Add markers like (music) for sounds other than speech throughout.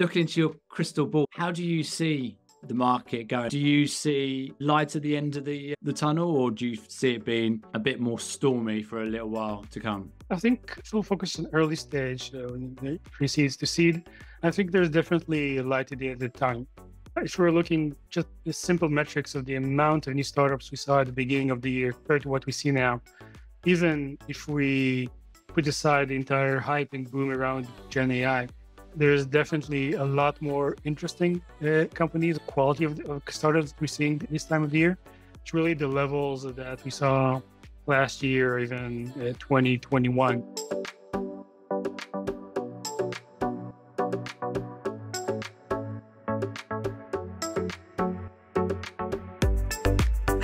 looking into your crystal ball, how do you see the market going? Do you see light at the end of the the tunnel, or do you see it being a bit more stormy for a little while to come? I think full focus on early stage, uh, pre-seeds to seed. I think there's definitely light at the end of the tunnel. If we're looking just the simple metrics of the amount of new startups we saw at the beginning of the year compared to what we see now, even if we put aside the entire hype and boom around Gen AI, there's definitely a lot more interesting uh, companies, quality of, of startups we're seeing this time of year. It's really the levels that we saw last year, even uh, 2021.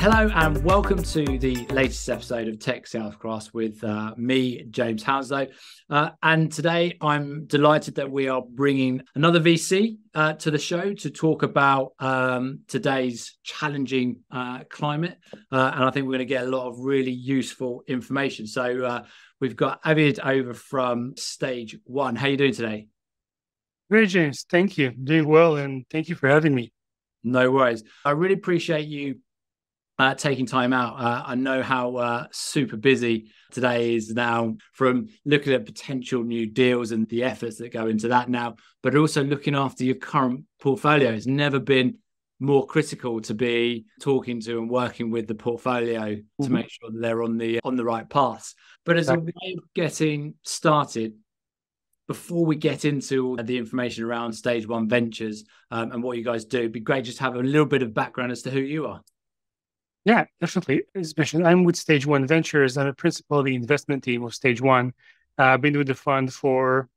Hello and welcome to the latest episode of Tech Salescraft with uh, me, James Hounslow. Uh, and today I'm delighted that we are bringing another VC uh, to the show to talk about um, today's challenging uh, climate. Uh, and I think we're going to get a lot of really useful information. So uh, we've got Aviad over from Stage One. How are you doing today? Great, James. Thank you. Doing well, and thank you for having me. No worries. I really appreciate you uh, taking time out. Uh, I know how uh, super busy today is now from looking at potential new deals and the efforts that go into that now, but also looking after your current portfolio. It's never been more critical to be talking to and working with the portfolio mm-hmm. to make sure that they're on the on the right paths. But as exactly. a way of getting started, before we get into the information around stage one ventures um, and what you guys do, it'd be great just to have a little bit of background as to who you are. Yeah, definitely. As mentioned, I'm with Stage One Ventures. I'm a principal of the investment team of Stage One. I've been with the fund for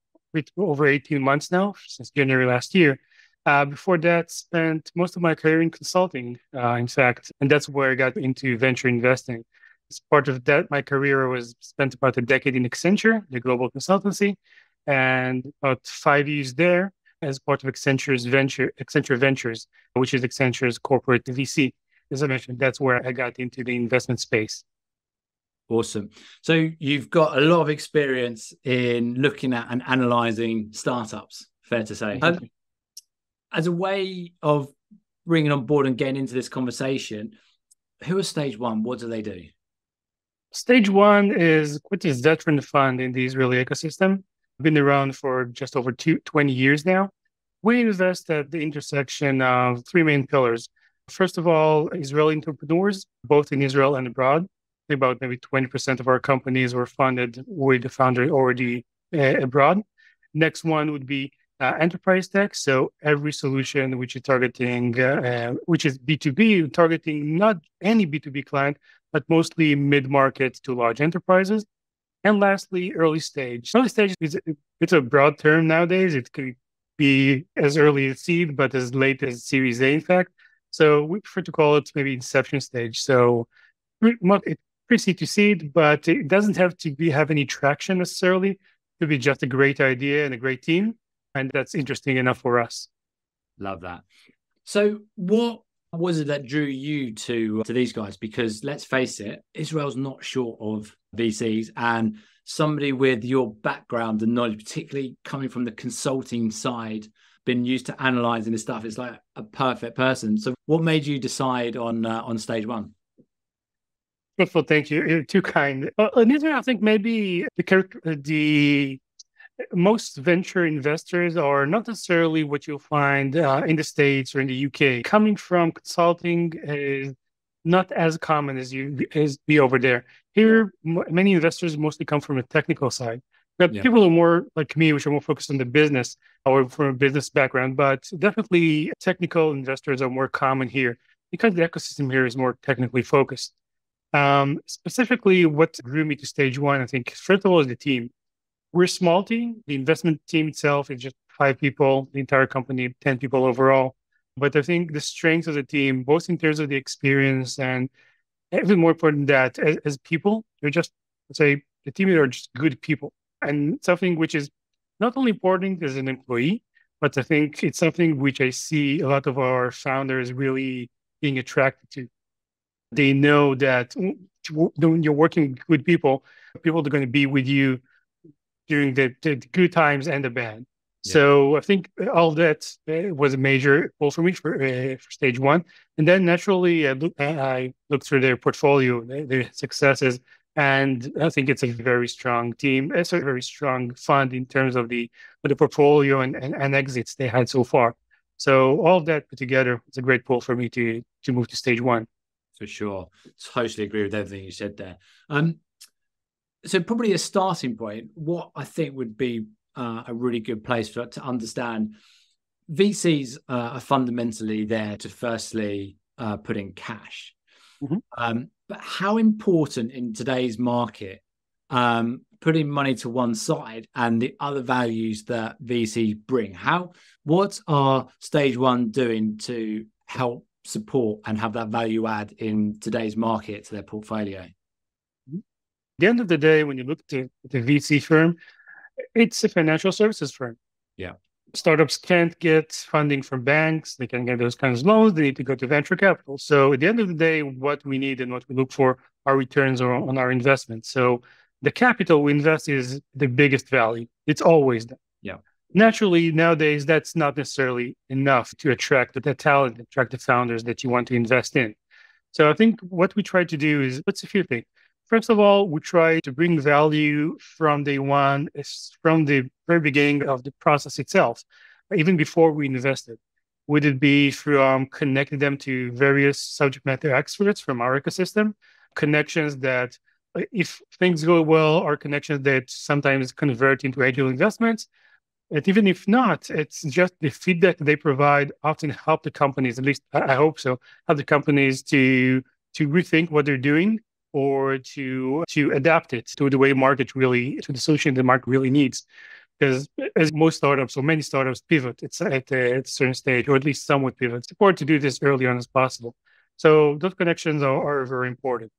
over 18 months now, since January last year. Uh, before that, spent most of my career in consulting, uh, in fact, and that's where I got into venture investing. As part of that, my career was spent about a decade in Accenture, the global consultancy, and about five years there as part of Accenture's venture, Accenture Ventures, which is Accenture's corporate VC as I mentioned, that's where I got into the investment space. Awesome. So you've got a lot of experience in looking at and analyzing startups, fair to say. Um, as a way of bringing on board and getting into this conversation, who is Stage One? What do they do? Stage One is quite a veteran fund in the Israeli ecosystem. Been around for just over two, 20 years now. We invest at the intersection of three main pillars First of all, Israeli entrepreneurs, both in Israel and abroad. About maybe 20% of our companies were funded with the founder already uh, abroad. Next one would be uh, enterprise tech. So every solution which is targeting, uh, uh which is B2B, targeting not any B2B client, but mostly mid-market to large enterprises. And lastly, early stage. Early stage is it's a broad term nowadays. It could be as early as seed, but as late as Series A, in fact. So we prefer to call it maybe inception stage. So it's pretty to seed, but it doesn't have to be have any traction necessarily. Could be just a great idea and a great team, and that's interesting enough for us. Love that. So what was it that drew you to uh, to these guys? Because let's face it, Israel's not short of VCs, and somebody with your background and knowledge, particularly coming from the consulting side been used to analyzing this stuff. It's like a perfect person. So, what made you decide on uh, on stage one? First of all, thank you. You're too kind. Uh, initially, I think maybe the character, the most venture investors are not necessarily what you'll find uh, in the states or in the UK. Coming from consulting is not as common as you as be over there. Here, m- many investors mostly come from a technical side. But yeah. people are more like me, which are more focused on the business or from a business background. But definitely, technical investors are more common here because the ecosystem here is more technically focused. Um, specifically, what drew me to stage one, I think, first of all, is the team. We're a small team. The investment team itself is just five people, the entire company, 10 people overall. But I think the strength of the team, both in terms of the experience and even more important than that as, as people, they're just, let's say, the team are just good people and something which is not only important as an employee, but I think it's something which I see a lot of our founders really being attracted to. They know that when you're working with people, people are going to be with you during the, the good times and the bad. So I think all that uh, was a major pull for me for, uh, for stage one. And then naturally, I, look, I looked through their portfolio, their successes, and I think it's a very strong team. It's a very strong fund in terms of the the portfolio and, and, and exits they had so far. So all of that put together, it's a great pull for me to to move to stage one. For sure, totally agree with everything you said there. Um, so probably a starting point. What I think would be uh, a really good place for to understand VCs uh, are fundamentally there to firstly uh, put in cash. Mm-hmm. Um, but how important in today's market, um, putting money to one side and the other values that VCs bring? How what are stage one doing to help support and have that value add in today's market to their portfolio? At the end of the day, when you look at the VC firm, it's a financial services firm. Yeah. Startups can't get funding from banks. They can't get those kinds of loans. They need to go to venture capital. So at the end of the day, what we need and what we look for are returns on our investment. So the capital we invest is the biggest value. It's always that. Yeah. Naturally, nowadays, that's not necessarily enough to attract the talent, attract the founders that you want to invest in. So I think what we try to do is, what's a few things? First of all, we try to bring value from day one, from the very beginning of the process itself, even before we invested. Would it be from connecting them to various subject matter experts from our ecosystem, connections that, uh, if things go well, are connections that sometimes convert into angel investments. And even if not, it's just the feedback they provide often help the companies, at least I hope so, help the companies to to rethink what they're doing or to to adapt it to the way market really to the solution the market really needs. Because as most startups or many startups pivot it's at a, at a certain stage or at least somewhat pivot. It's important to do this early on as possible. So those connections are, are very important.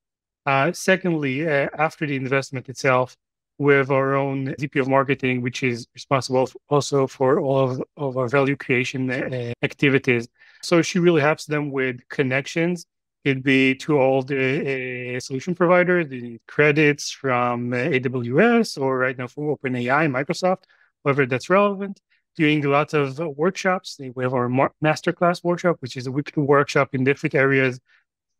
Uh, secondly uh, after the investment itself we have our own VP of marketing, which is responsible also for all of, of our value creation uh, activities. So she really helps them with connections It'd be to all the uh, solution providers, the credits from AWS or right now from OpenAI, Microsoft, whoever that's relevant. Doing a lot of workshops. We have our masterclass workshop, which is a weekly workshop in different areas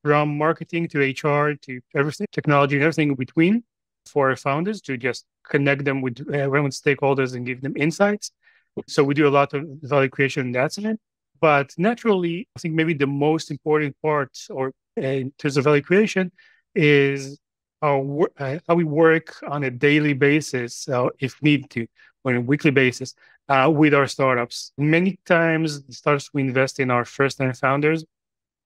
from marketing to HR to everything, technology and everything in between for founders to just connect them with uh, relevant stakeholders and give them insights. So we do a lot of value creation in that side. But naturally, I think maybe the most important part, or uh, in terms of value creation, is how, uh, how we work on a daily basis, uh, if need to, on a weekly basis, uh, with our startups. Many times, the startups we invest in our first-time founders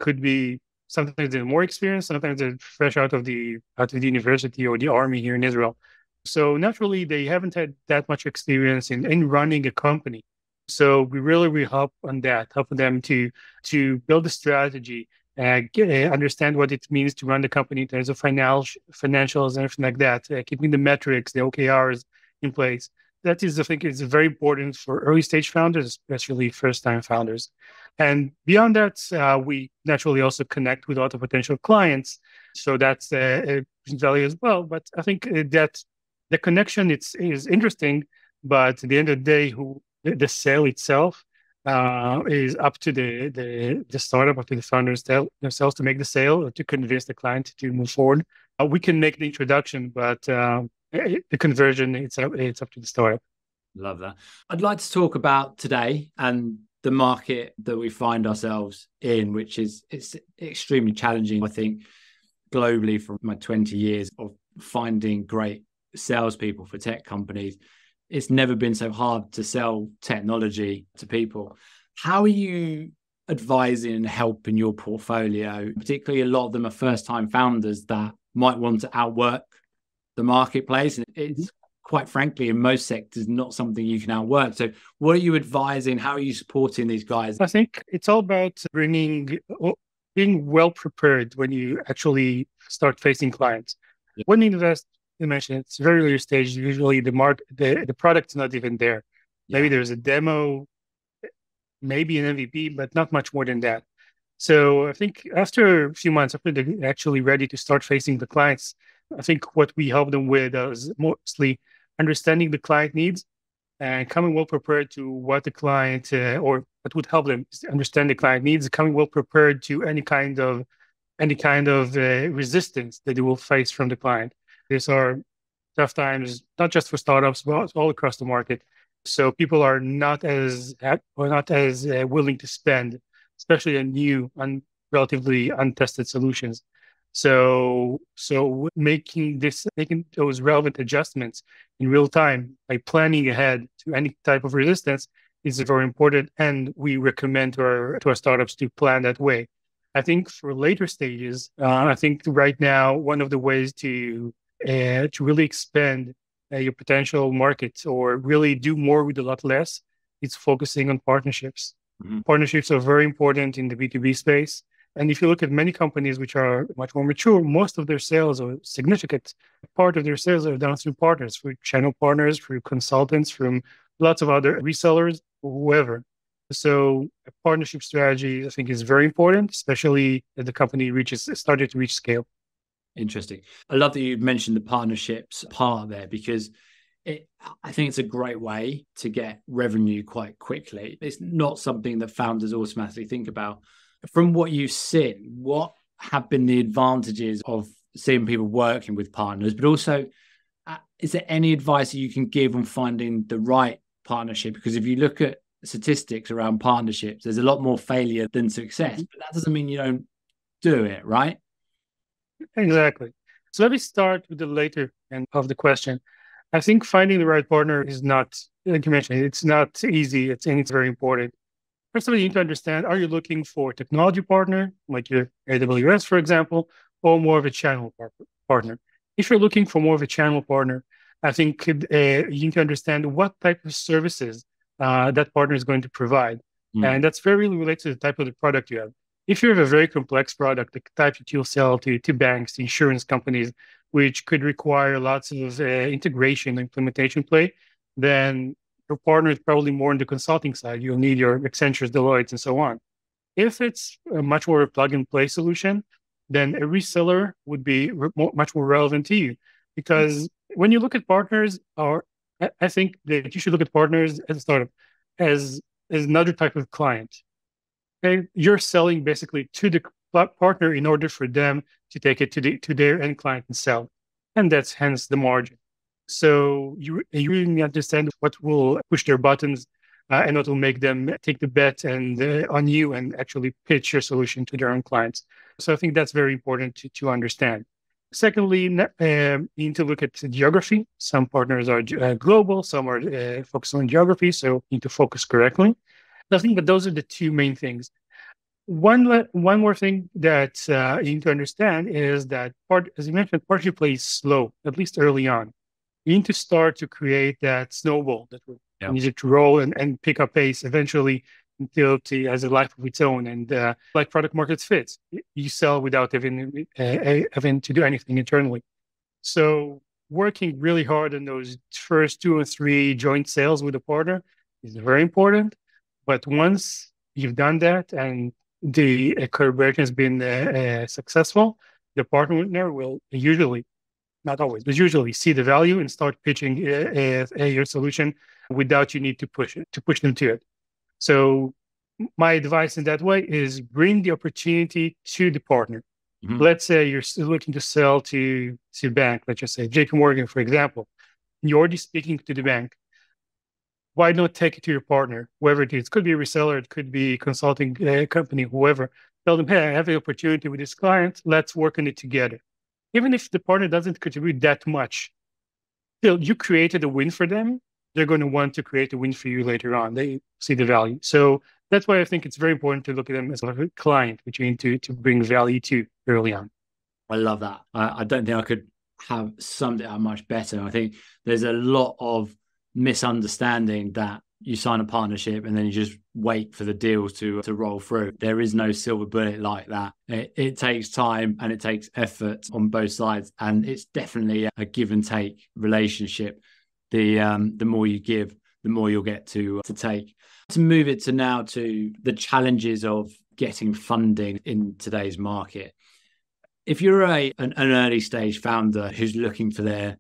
could be sometimes they're more experienced, sometimes they're fresh out of the out of the university or the army here in Israel. So naturally, they haven't had that much experience in, in running a company. So we really, really help on that, helping them to to build a strategy, uh, get, understand what it means to run the company in terms of financial financials and everything like that, uh, keeping the metrics, the OKRs in place. That is, I think, is very important for early stage founders, especially first time founders. And beyond that, uh, we naturally also connect with a of potential clients. So that's uh, value as well. But I think uh, that the connection it's is interesting. But at the end of the day, who the, sale itself uh, is up to the, the, the startup or to the founders themselves to make the sale or to convince the client to move forward. Uh, we can make the introduction, but uh, the conversion it's up, it's up to the startup. Love that. I'd like to talk about today and the market that we find ourselves in, which is it's extremely challenging. I think globally from my 20 years of finding great salespeople for tech companies it's never been so hard to sell technology to people. How are you advising and helping your portfolio? Particularly, a lot of them are first time founders that might want to outwork the marketplace. And it's mm-hmm. quite frankly, in most sectors, not something you can outwork. So, what are you advising? How are you supporting these guys? I think it's all about bringing, being well prepared when you actually start facing clients. Yeah. When you invest you mentioned it's very early stage. Usually the mark the, the product's not even there. Yeah. Maybe there's a demo, maybe an MVP, but not much more than that. So I think after a few months, after they're actually ready to start facing the clients, I think what we help them with is mostly understanding the client needs, and coming well prepared to what the client uh, or what would help them understand the client needs, coming well prepared to any kind of any kind of uh, resistance that they will face from the client. These are tough times, not just for startups, but all across the market. So people are not as or not as uh, willing to spend, especially on new and relatively untested solutions. So, so making this, making those relevant adjustments in real time by planning ahead to any type of resistance is very important. And we recommend to our, to our startups to plan that way. I think for later stages, uh, I think right now, one of the ways to, uh, to really expand uh, your potential market or really do more with a lot less it's focusing on partnerships. Mm-hmm. Partnerships are very important in the B2B space. And if you look at many companies which are much more mature, most of their sales or significant part of their sales are done through partners, through channel partners, through consultants, from lots of other resellers, whoever. So a partnership strategy, I think, is very important, especially as the company reaches started to reach scale. Interesting. I love that you mentioned the partnerships part there because it, I think it's a great way to get revenue quite quickly. It's not something that founders automatically think about from what you've seen, what have been the advantages of seeing people working with partners, but also uh, is there any advice that you can give on finding the right partnership? Because if you look at statistics around partnerships, there's a lot more failure than success, but that doesn't mean you don't do it, right? Exactly. So let me start with the later end of the question. I think finding the right partner is not, like you mentioned, it's not easy. It's and it's very important. First of all, you need to understand are you looking for a technology partner, like your AWS, for example, or more of a channel par- partner? If you're looking for more of a channel partner, I think uh, you need to understand what type of services uh, that partner is going to provide. Mm. And that's very related to the type of the product you have. If you have a very complex product, the type that you'll sell to, to banks, insurance companies, which could require lots of uh, integration implementation play, then your partner is probably more on the consulting side. You'll need your Accentures, Deloitte, and so on. If it's a much more plug and play solution, then a reseller would be re- much more relevant to you. Because when you look at partners, or I think that you should look at partners as a startup as, as another type of client. You're selling basically to the partner in order for them to take it to the to their end client and sell, and that's hence the margin. So you, you really understand what will push their buttons uh, and what will make them take the bet and uh, on you and actually pitch your solution to their own clients. So I think that's very important to, to understand. Secondly, um, you need to look at geography. Some partners are uh, global, some are uh, focused on geography, so you need to focus correctly. Think that those are the two main things. One one more thing that uh, you need to understand is that part, as you mentioned, partnership plays slow, at least early on you need to start to create that snowball that will yeah. need it to roll and, and pick up pace eventually until it has a life of its own and uh, like product market fits you sell without having uh, having to do anything internally so working really hard on those first two or three joint sales with a partner is very important but once you've done that and the uh, collaboration has been uh, uh, successful the partner will usually not always, but usually see the value and start pitching a, a, your solution without you need to push it to push them to it. So my advice in that way is bring the opportunity to the partner. Mm-hmm. Let's say you're looking to sell to to a bank. Let's just say JP Morgan, for example. You're already speaking to the bank. Why not take it to your partner, whoever it is? Could be a reseller, it could be consulting uh, company, whoever. Tell them, hey, I have an opportunity with this client. Let's work on it together even if the partner doesn't contribute that much, still you created a win for them. They're going to want to create a win for you later on. They see the value. So that's why I think it's very important to look at them as a client, which you need to, to bring value to early on. I love that. I, I don't think I could have summed it up much better. I think there's a lot of misunderstanding that you sign a partnership and then you just wait for the deals to to roll through. There is no silver bullet like that. It, it takes time and it takes effort on both sides, and it's definitely a give and take relationship. The um, the more you give, the more you'll get to to take. To move it to now to the challenges of getting funding in today's market. If you're a an, an early stage founder who's looking for their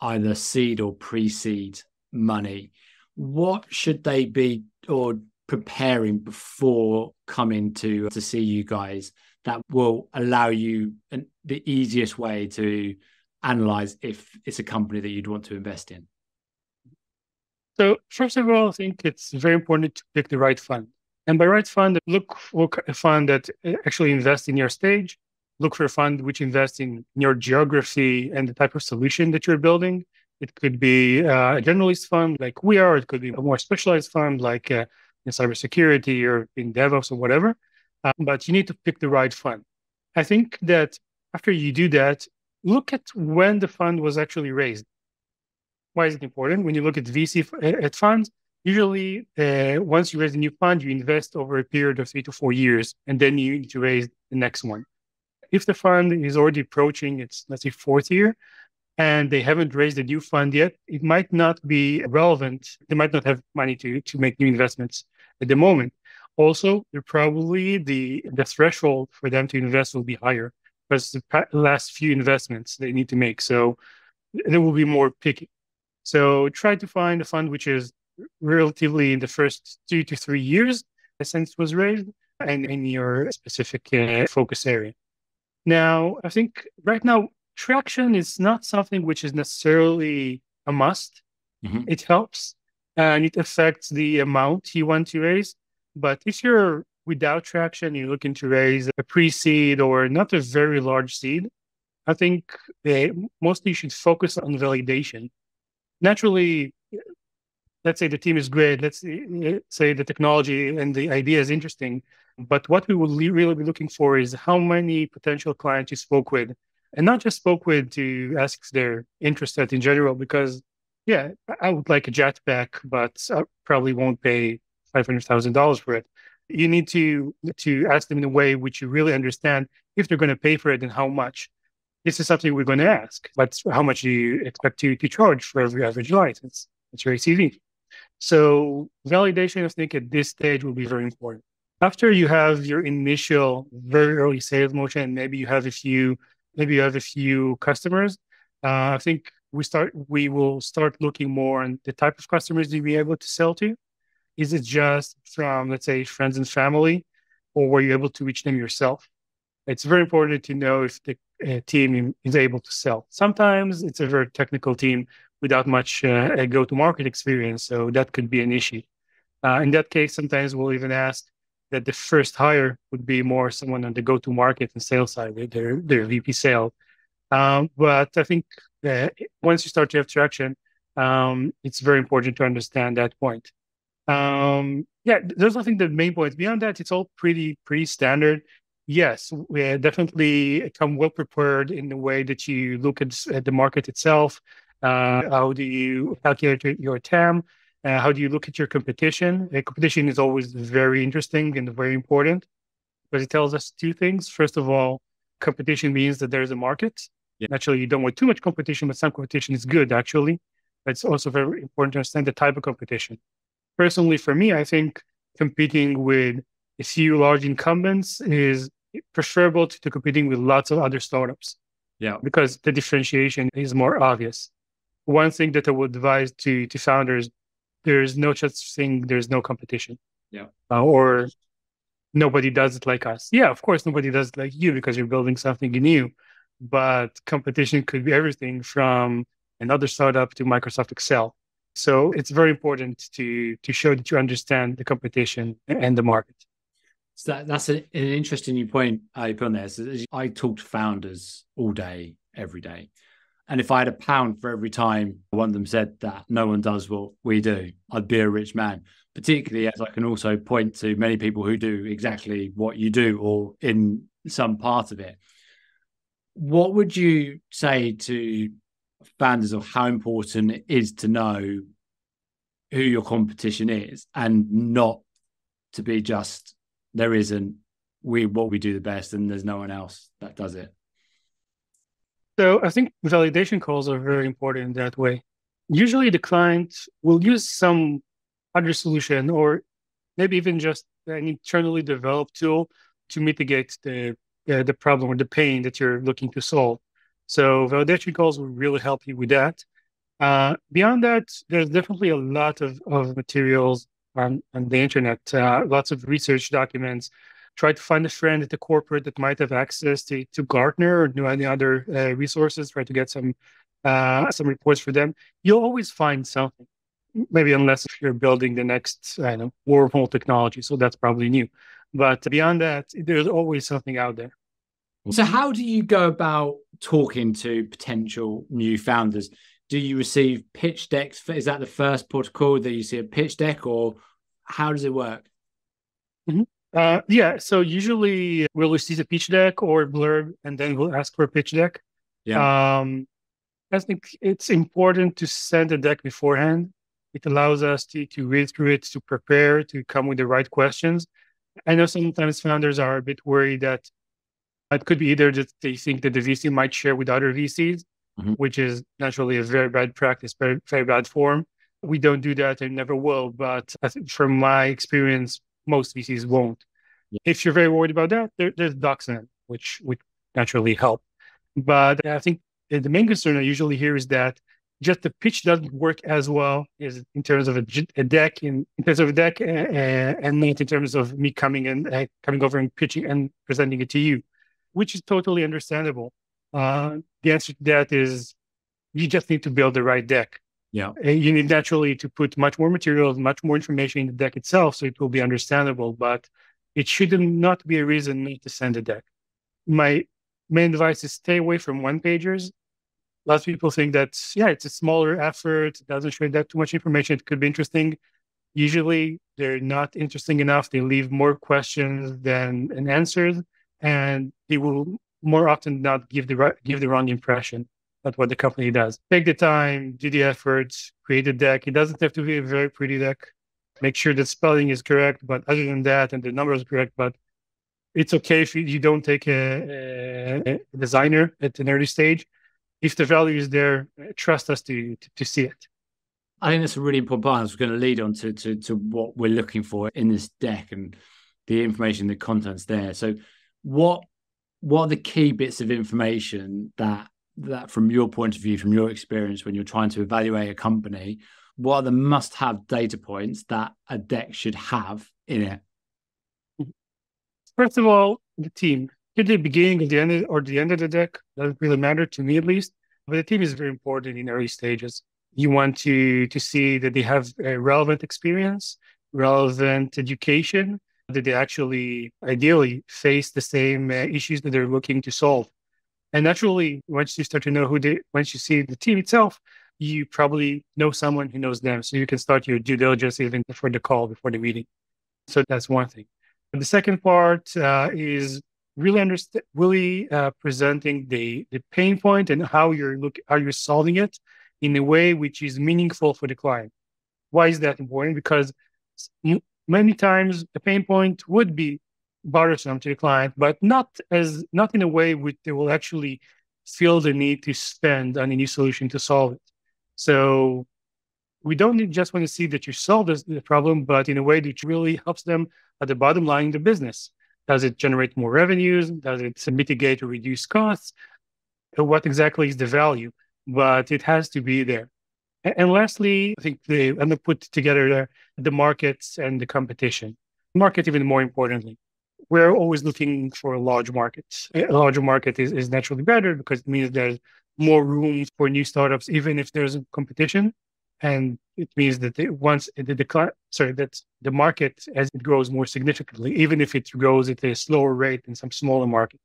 either seed or pre-seed money what should they be or preparing before coming to to see you guys that will allow you an, the easiest way to analyze if it's a company that you'd want to invest in? So, first of all, I think it's very important to pick the right fund. And by right fund, look for a fund that uh, actually invests in your stage. Look for a fund which invests in your geography and the type of solution that you're building. It could be uh, a generalist fund like we are. It could be a more specialized fund like uh, in cybersecurity or in DevOps or whatever. Uh, but you need to pick the right fund. I think that after you do that, look at when the fund was actually raised. Why is it important? When you look at VC at funds, usually uh, once you raise a new fund, you invest over a period of three to four years, and then you need to raise the next one. If the fund is already approaching its, let's say, fourth year, and they haven't raised a new fund yet, it might not be relevant. They might not have money to, to make new investments at the moment. Also, they're probably the, the threshold for them to invest will be higher because the last few investments they need to make. So they will be more picky. So try to find a fund which is relatively in the first two to three years since was raised and in your specific uh, focus area. Now, I think right now, traction is not something which is necessarily a must. Mm-hmm. It helps and it affects the amount you want to raise. But if you're without traction, you're looking to raise a pre seed or not a very large seed, I think they mostly should focus on validation. Naturally, let's say the team is great. Let's eh, eh, say the technology and the idea is interesting. But what we will really be looking for is how many potential clients you spoke with, and not just spoke with to ask their interest in general, because yeah, I would like a jetpack, but I probably won't pay five hundred thousand dollars for it. You need to to ask them in a way which you really understand if they're going to pay for it and how much. This is something we're going to ask. But how much do you expect to, to charge for every average license? It's very easy. So validation, I think, at this stage will be very important. After you have your initial very early sales motion, maybe you have a few, maybe you have a few customers. Uh, I think we start we will start looking more on the type of customers you'll be able to sell to is it just from, let's say, friends and family, or were you able to reach them yourself? It's very important to know if the uh, team is able to sell. Sometimes it's a very technical team without much uh, go to market experience, so that could be an issue. Uh, in that case, sometimes we'll even ask that the first hire would be more someone on the go to market and sales side, their, their VP sale. Um, but I think once you start to have traction, um, it's very important to understand that point. Um, yeah, those I think the main points. Beyond that, it's all pretty pretty standard. Yes, we definitely come well prepared in the way that you look at, at the market itself. Uh, how do you calculate your TAM? Uh, how do you look at your competition? Uh, competition is always very interesting and very important because it tells us two things. First of all, competition means that there's a market. Yeah. Naturally, you don't want too much competition, but some competition is good actually. But it's also very important to understand the type of competition personally for me, I think competing with a few large incumbents is preferable to, to competing with lots of other startups. Yeah. Because the differentiation is more obvious. One thing that I would advise to, to founders, there's no such thing, there's no competition. Yeah. Uh, or nobody does it like us. Yeah, of course, nobody does it like you because you're building something new. But competition could be everything from another startup to Microsoft Excel. So it's very important to to show that you understand the competition and the market. So that, that's an, an interesting point you put on there. So I talk to founders all day, every day. And if I had a pound for every time one of them said that no one does what we do, I'd be a rich man. Particularly as I can also point to many people who do exactly what you do or in some part of it. What would you say to founders of how important it is to know who your competition is and not to be just there isn't we what we do the best and there's no one else that does it so i think validation calls are very important in that way usually the client will use some other solution or maybe even just an internally developed tool to mitigate the uh, the problem or the pain that you're looking to solve so validation calls will really help you with that. Uh, beyond that, there's definitely a lot of, of materials on, on the internet, uh, lots of research documents. Try to find a friend at the corporate that might have access to, to Gartner or do any other uh, resources. Try to get some uh, some reports for them. You'll always find something. Maybe unless if you're building the next I know wormhole technology, so that's probably new. But beyond that, there's always something out there. So, how do you go about talking to potential new founders? Do you receive pitch decks? Is that the first protocol that you see a pitch deck, or how does it work? Mm-hmm. Uh, yeah, so usually we'll receive a pitch deck or blurb, and then we'll ask for a pitch deck. Yeah. Um, I think it's important to send a deck beforehand. It allows us to, to read through it, to prepare, to come with the right questions. I know sometimes founders are a bit worried that it could be either that they think that the VC might share with other VCs, mm-hmm. which is naturally a very bad practice, very, very bad form. We don't do that and never will. But I think from my experience, most VCs won't. Yeah. If you're very worried about that, there, there's DocSend, which would naturally help. But I think the main concern I usually hear is that just the pitch doesn't work as well as in terms of a, a deck in, in, terms of a deck uh, and not in terms of me coming and uh, coming over and pitching and presenting it to you which is totally understandable uh, the answer to that is you just need to build the right deck yeah uh, you need naturally to put much more materials much more information in the deck itself so it will be understandable but it should not be a reason not to send a deck my main advice is stay away from one pagers lots of people think that yeah, it's a smaller effort, it doesn't show that too much information. It could be interesting. Usually they're not interesting enough. They leave more questions than an answers, and they will more often not give the right, give the wrong impression what the company does. Take the time, do the efforts, create a deck. It doesn't have to be a very pretty deck. Make sure that spelling is correct, but other than that, and the numbers are correct, but it's okay if you, don't take a, a, designer at an early stage if the value is there, trust us to, to, to see it. I think that's a really important part. It's going to lead on to, to, to what we're looking for in this deck and the information, the contents there. So, what what are the key bits of information that that, from your point of view, from your experience, when you're trying to evaluate a company, what are the must-have data points that a deck should have in it? First of all, the team. At the beginning the end or the end of the deck? Doesn't really matter to me at least. But the team is very important in early stages. You want to to see that they have a relevant experience relevant education that they actually ideally face the same uh, issues that they're looking to solve and naturally once you start to know who they once you see the team itself you probably know someone who knows them. So you can start your due diligence even before the call before the meeting. So that's one thing. And the second part uh, is really understand really uh, presenting the the pain point and how you're look how you're solving it in a way which is meaningful for the client. Why is that important? Because many times the pain point would be bothersome to the client but not as not in a way which they will actually feel the need to spend on a new solution to solve it so we don't just want to see that you solve the problem but in a way that really helps them at the bottom line in the business does it generate more revenues? Does it mitigate or reduce costs? What exactly is the value? But it has to be there. And lastly, I think the, I'm going to put together the markets and the competition. Market, even more importantly. We're always looking for large markets. A larger market is, is naturally better because it means there's more room for new startups, even if there's competition and it means that it, once the decline, sorry, that the market as it grows more significantly, even if it grows at a slower rate in some smaller market.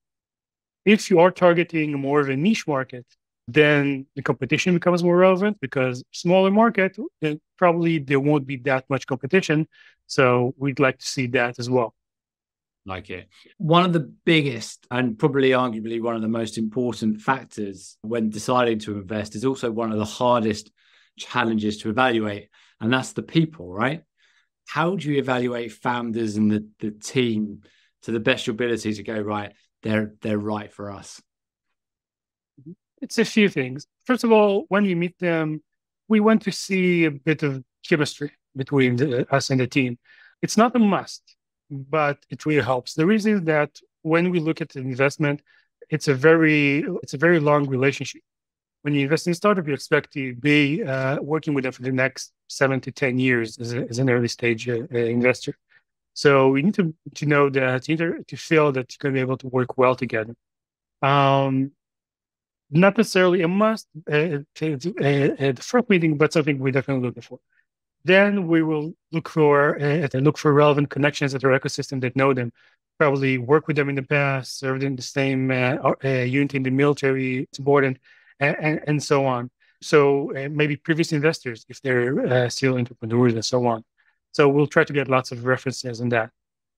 If you are targeting more of a niche market, then the competition becomes more relevant because smaller market, then probably there won't be that much competition. So we'd like to see that as well. Like it. One of the biggest and probably arguably one of the most important factors when deciding to invest is also one of the hardest challenges to evaluate, and that's the people, right? How do you evaluate founders and the, the team to the best ability to go right? They're they're right for us. It's a few things. First of all, when we meet them, we want to see a bit of chemistry between the, us and the team. It's not a must, but it really helps. The reason is that when we look at investment, it's a very it's a very long relationship when you invest in a startup, you expect to be uh, working with them for the next seven to 10 years as, a, as an early stage uh, uh investor. So we need to, to know that, either to feel that you're going to be able to work well together. Um, not necessarily a must uh, to, uh, at the first meeting, but something we're definitely looking for. Then we will look for uh, look for relevant connections at our ecosystem that know them. Probably work with them in the past, served in the same uh, uh, unit in the military, subordinate, and, and, and so on. So uh, maybe previous investors, if they're uh, still entrepreneurs and so on. So we'll try to get lots of references on that.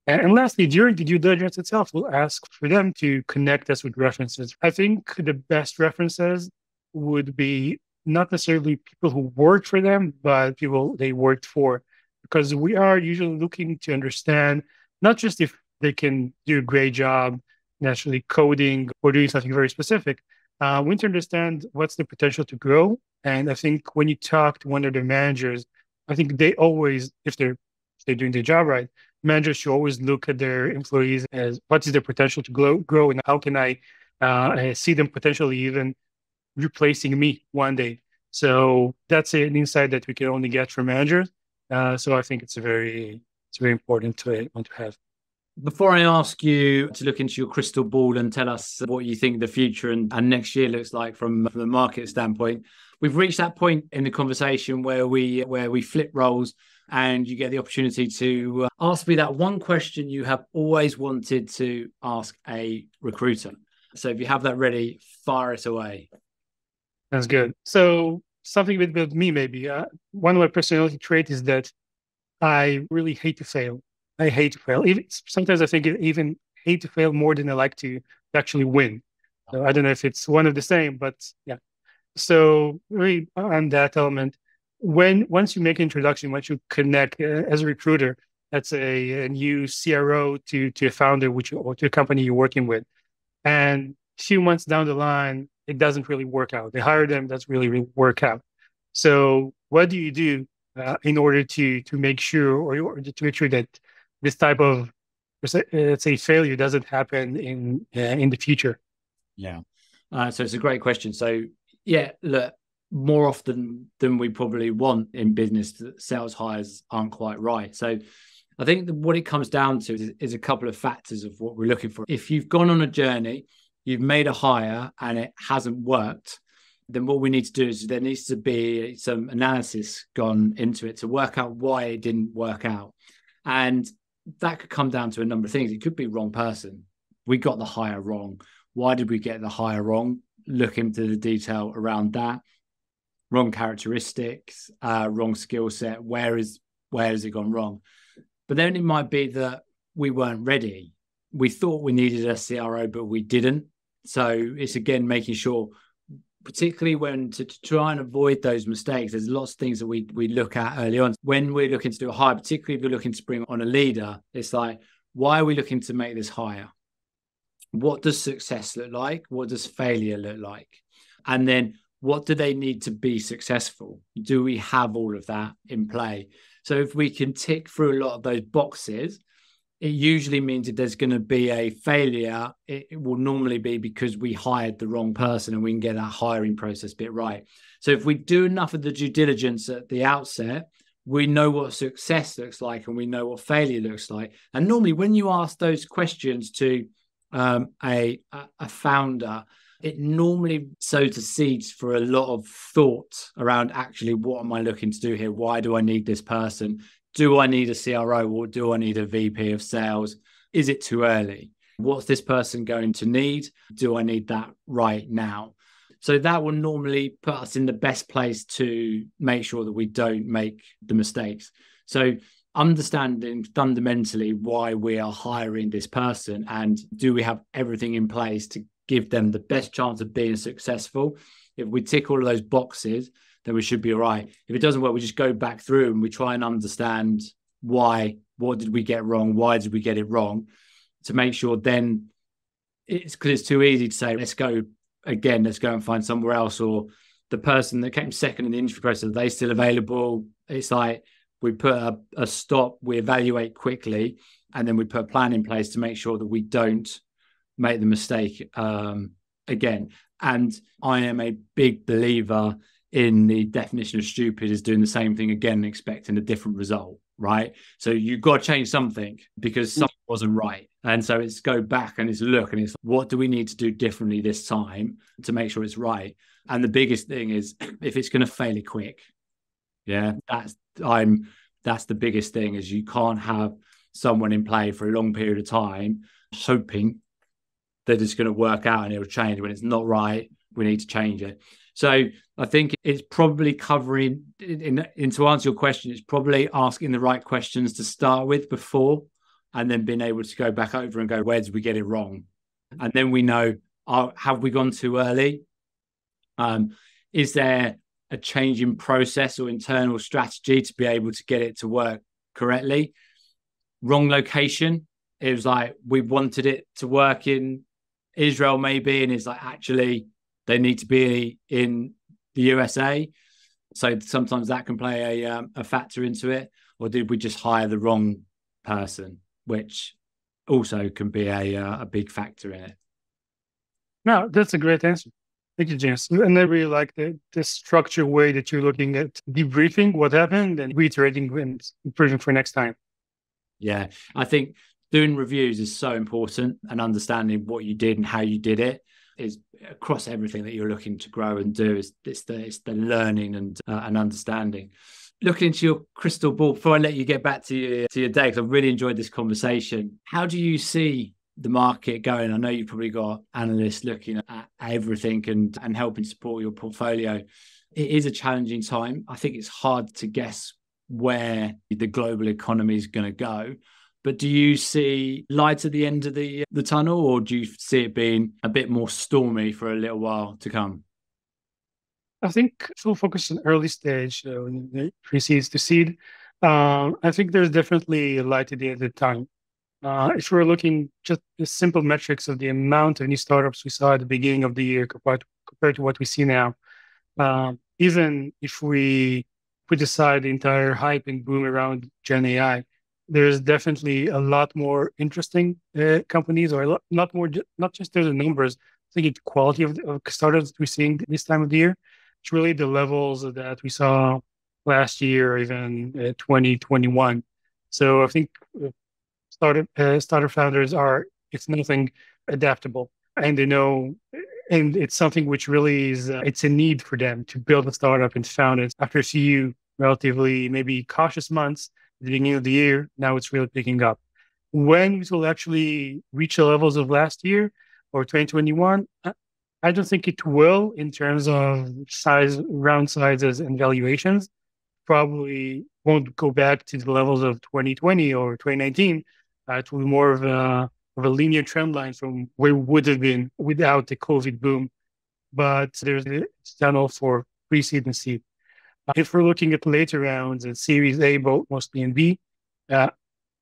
And, and lastly, during the due diligence itself, we'll ask for them to connect us with references. I think the best references would be not necessarily people who worked for them, but people they worked for, because we are usually looking to understand not just if they can do a great job naturally coding or doing something very specific. Uh, we need to understand what's the potential to grow. And I think when you talk to one of their managers, I think they always, if they're if they're doing their job right, managers should always look at their employees as what is their potential to grow, grow and how can I uh, see them potentially even replacing me one day. So that's an insight that we can only get from managers. Uh, so I think it's a very it's very important to want to have. Before I ask you to look into your crystal ball and tell us what you think the future and, and next year looks like from, from the market standpoint, we've reached that point in the conversation where we where we flip roles and you get the opportunity to uh, ask me that one question you have always wanted to ask a recruiter. So if you have that ready, fire it away. That's good. So something with, me maybe uh, one of my personality traits is that I really hate to fail. I hate to fail. Even sometimes I think I even hate to fail more than I like to, to actually win. So I don't know if it's one of the same, but yeah. So really on that element, when once you make an introduction, once you connect uh, as a recruiter, that's a, a, new CRO to to a founder, which or to a company you're working with, and few months down the line, it doesn't really work out. They hire them, that's really, really work out. So what do you do uh, in order to to make sure or, to make sure that this type of let's say failure doesn't happen in uh, in the future? Yeah. Uh, so it's a great question. So yeah, look, more often than we probably want in business, sales hires aren't quite right. So I think what it comes down to is, is, a couple of factors of what we're looking for. If you've gone on a journey you've made a hire and it hasn't worked, then what we need to do is there needs to be some analysis gone into it to work out why it didn't work out. And that could come down to a number of things. It could be wrong person. We got the hire wrong. Why did we get the hire wrong? Look into the detail around that. Wrong characteristics, uh, wrong skill set. Where is where has it gone wrong? But then it might be that we weren't ready. We thought we needed a CRO, but we didn't. So it's again making sure, particularly when to, to, try and avoid those mistakes. There's lots of things that we we look at early on when we're looking to do a hire, particularly if we're looking to bring on a leader. It's like, why are we looking to make this hire? What does success look like? What does failure look like? And then what do they need to be successful? Do we have all of that in play? So if we can tick through a lot of those boxes, it usually means if there's going to be a failure, it, it, will normally be because we hired the wrong person and we can get that hiring process bit right. So if we do enough of the due diligence at the outset, we know what success looks like and we know what failure looks like. And normally, when you ask those questions to um, a, a founder, it normally sows the seeds for a lot of thought around actually what am I looking to do here? Why do I need this person? Do I need a CRO or do I need a VP of sales? Is it too early? What's this person going to need? Do I need that right now? So that will normally put us in the best place to make sure that we don't make the mistakes. So understanding fundamentally why we are hiring this person and do we have everything in place to give them the best chance of being successful? If we tick all of those boxes, then we should be all right. If it doesn't work, we just go back through and we try and understand why, what did we get wrong? Why did we get it wrong? To make sure then it's because it's too easy to say, let's go again, let's go and find somewhere else. Or the person that came second in the interview process, are they still available? It's like we put a, a stop, we evaluate quickly, and then we put a plan in place to make sure that we don't make the mistake um, again. And I am a big believer in the definition of stupid is doing the same thing again and expecting a different result, right? So you've got to change something because mm. something wasn't right. And so it's go back and it's look and it's what do we need to do differently this time to make sure it's right? And the biggest thing is (clears throat) if it's going to fail it quick. Yeah, that's I'm that's the biggest thing is you can't have someone in play for a long period of time hoping that it's going to work out and it'll change when it's not right we need to change it so i think it's probably covering in, in, to answer your question it's probably asking the right questions to start with before and then being able to go back over and go where did we get it wrong? And then we know uh, have we gone too early? Um, is there a change in process or internal strategy to be able to get it to work correctly? Wrong location. It was like we wanted it to work in Israel maybe, and it's like actually they need to be in the USA. So sometimes that can play a um, a factor into it, or did we just hire the wrong person, which also can be a uh, a big factor in it. No, that's a great answer. Thank you, James. And I really like the, the structure way that you're looking at debriefing what happened and reiterating and improving for next time. Yeah, I think doing reviews is so important and understanding what you did and how you did it is across everything that you're looking to grow and do is it's the it's the learning and uh, and understanding. Looking into your crystal ball before i let you get back to your to your day because I've really enjoyed this conversation how do you see the market going? I know you've probably got analysts looking at everything and and helping support your portfolio. It is a challenging time. I think it's hard to guess where the global economy is going to go but do you see light at the end of the the tunnel, or do you see it being a bit more stormy for a little while to come? I think full focus on early stage uh, it precedes the seed. Uh, I think there's definitely light at the end of the tunnel. Uh, if we're looking just the simple metrics of the amount of new startups we saw at the beginning of the year compared to, compared to what we see now, uh, even if we put aside the entire hype and boom around Gen AI, there's definitely a lot more interesting uh, companies, or a lot, not more, not just the numbers. I think it's quality of, of startups we're seeing this time of the year. It's really the levels that we saw last year, even uh, 2021. So I think uh, startup uh, startup founders are, it's nothing, adaptable, and they know, and it's something which really is uh, it's a need for them to build a startup and found it after a few relatively maybe cautious months the beginning of the year. Now it's really picking up. When it will actually reach the levels of last year or 2021, I don't think it will in terms of size, round sizes, and valuations. Probably won't go back to the levels of 2020 or 2019. Uh, it will be more of a of a linear trend line from where would have been without the COVID boom. But there's a tunnel for pre-seed and seed. If we're looking at later rounds and Series A, both mostly in B, uh,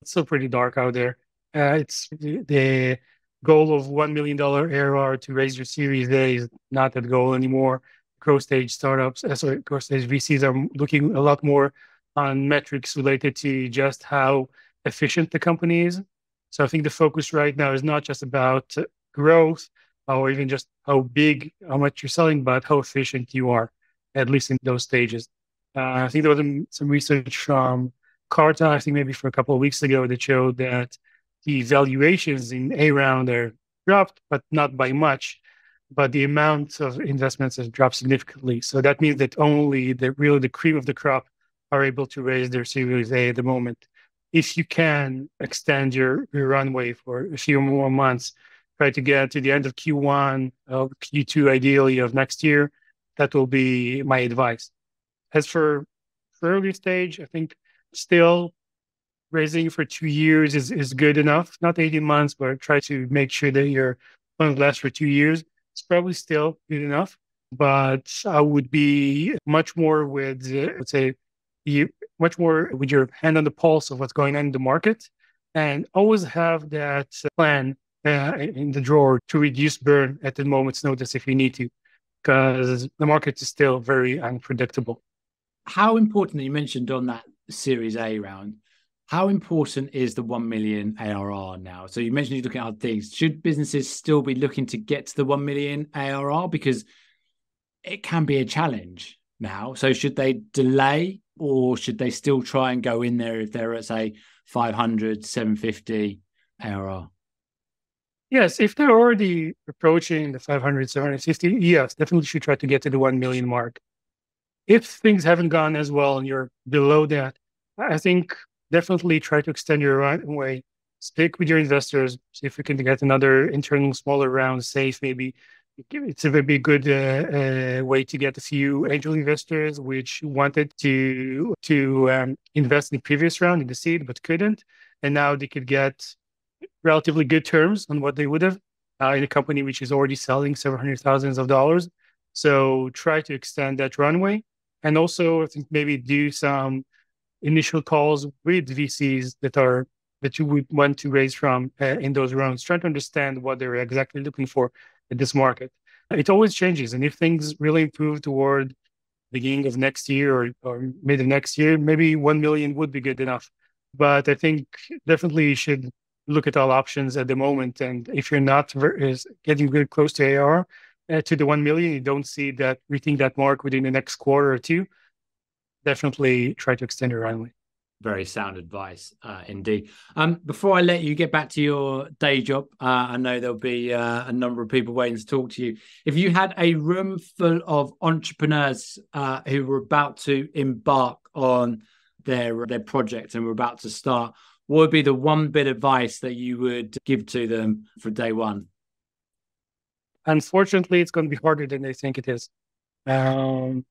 it's still pretty dark out there. Uh, it's the goal of $1 million ARR to raise your Series A is not that goal anymore. Growth stage startups, uh, sorry, growth stage VCs are looking a lot more on metrics related to just how efficient the company is. So I think the focus right now is not just about growth or even just how big, how much you're selling, but how efficient you are, at least in those stages. Uh, I think there was some research from Carta, I think maybe for a couple of weeks ago, that showed that the valuations in A round are dropped, but not by much. But the amount of investments has dropped significantly. So that means that only the really the cream of the crop are able to raise their Series A at the moment. If you can extend your, your runway for a few more months, try to get to the end of Q1, of Q2 ideally of next year, that will be my advice. As for early stage, I think still raising for two years is, is good enough. Not 18 months, but try to make sure that your fund lasts for two years. It's probably still good enough. But I would be much more with, uh, let's say, you much more with your hand on the pulse of what's going on in the market and always have that plan uh, in the drawer to reduce burn at the moment's notice if you need to, because the market is still very unpredictable how important you mentioned on that Series A round? how important is the 1 million ARR now? So you mentioned you're looking at other things. Should businesses still be looking to get to the 1 million ARR? Because it can be a challenge now. So should they delay or should they still try and go in there if they're at, say, 500, 750 ARR? Yes, if they're already approaching the 500, 750, yes, definitely should try to get to the 1 million mark. If things haven't gone as well and you're below that, I think definitely try to extend your runway. Stick with your investors. See if we can get another internal smaller round safe. Maybe it's a very good uh, uh, way to get a few angel investors which wanted to to um, invest in the previous round in the seed but couldn't, and now they could get relatively good terms on what they would have uh, in a company which is already selling several hundred thousands of dollars. So try to extend that runway, and also I think maybe do some initial calls with VCs that are that you would want to raise from uh, in those rounds, trying to understand what they're exactly looking for in this market. It always changes, and if things really improve toward beginning of next year or, or mid of next year, maybe one million would be good enough. But I think definitely you should look at all options at the moment. And if you're not getting very close to AR uh, to the one million, you don't see that reaching that mark within the next quarter or two definitely try to extend your runway. Very sound advice, uh, indeed. Um, before I let you get back to your day job, uh, I know there'll be uh, a number of people waiting to talk to you. If you had a room full of entrepreneurs uh, who were about to embark on their their project and were about to start, what would be the one bit of advice that you would give to them for day one? Unfortunately, it's going to be harder than they think it is. Um,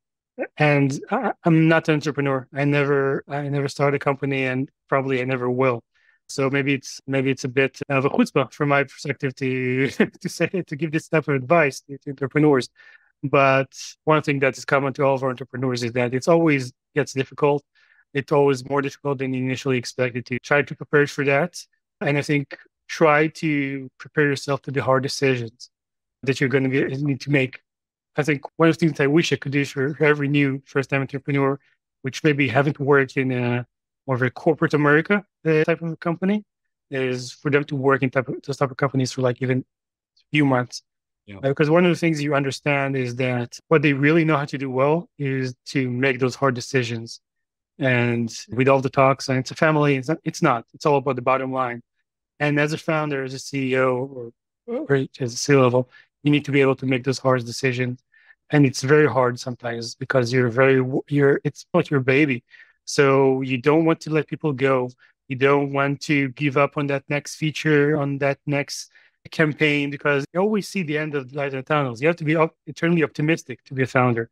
and I, am not an entrepreneur. I never, I never started a company, and probably I never will. So maybe it's maybe it's a bit of a chutzpah from my perspective to (laughs) to say to give this type of advice to, to entrepreneurs. But one thing that is common to all of our entrepreneurs is that it's always gets difficult. It's always more difficult than you initially expected to. Try to prepare for that, and I think try to prepare yourself to the hard decisions that you're going to need to make I think one of the things I wish I could do for every new first time entrepreneur, which maybe haven't worked in a more of a corporate America uh, type of company, is for them to work in type of, those type of companies for like even a few months. Yeah. Uh, because one of the things you understand is that what they really know how to do well is to make those hard decisions. And with all the talks, and it's a family, it's not, it's not. It's all about the bottom line. And as a founder, as a CEO, or, or as a C level, you need to be able to make those hard decisions. And it's very hard sometimes because you're very you're it's not your baby. So you don't want to let people go. You don't want to give up on that next feature on that next campaign because you always see the end of the light and tunnels. You have to be op- eternally optimistic to be a founder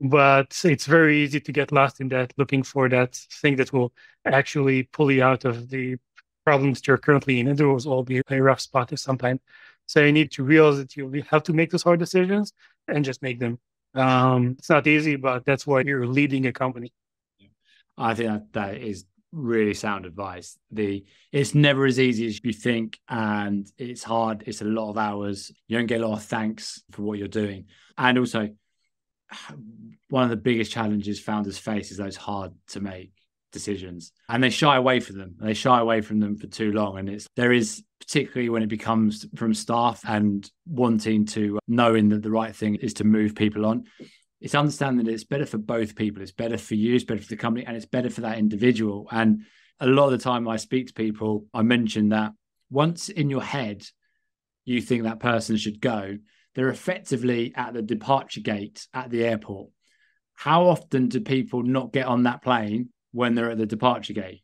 but it's very easy to get lost in that looking for that thing that will actually pull you out of the problems you're currently in and there will all be a rough spot at some time so you need to realize that you have to make those hard decisions and just make them. Um, it's not easy, but that's why you're leading a company. I think that, that is really sound advice. The it's never as easy as you think, and it's hard. It's a lot of hours. You don't get a lot of thanks for what you're doing, and also one of the biggest challenges founders face is those hard to make decisions. And they shy away from them. They shy away from them for too long. And it's there is particularly when it becomes from staff and wanting to knowing that the right thing is to move people on it's understanding that it's better for both people. It's better for you it's better for the company and it's better for that individual. And a lot of the time i speak to people i mention that once in your head you think that person should go they're effectively at the departure gate at the airport how often do people not get on that plane when they're at the departure gate.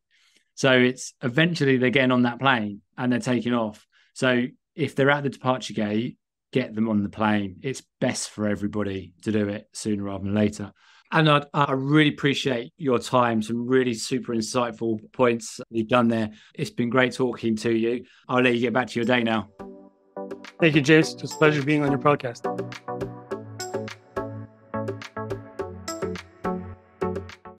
So it's eventually they're getting on that plane and they're taking off. So if they're at the departure gate, get them on the plane. It's best for everybody to do it sooner rather than later. And I, I, really appreciate your time. Some really super insightful points you've done there. It's been great talking to you. I'll let you get back to your day now. Thank you, Jace. It's a pleasure being on your podcast.